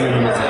Sí.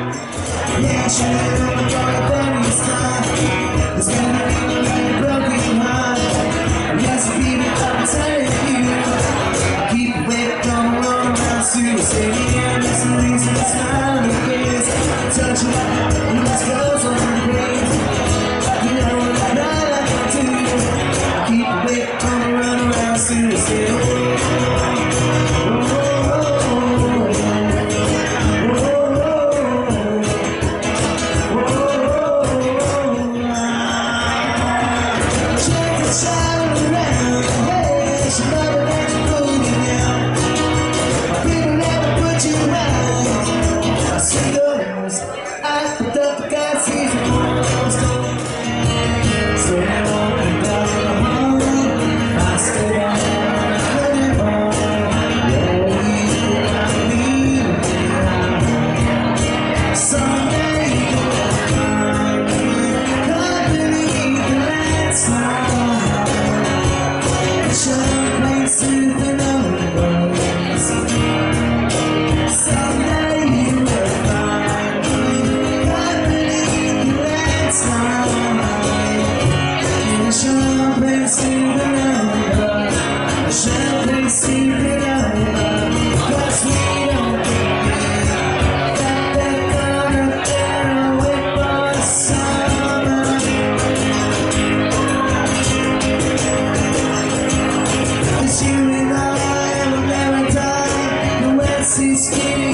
Yeah, I should have known I got a gonna be like broken heart. I guess I'll be without you. I keep waiting, come along, I'm suicide. Yeah, I'm just losing the smile of face. Touch you, and let's go for the grave. You I keep waiting, come around, around, suicide. You.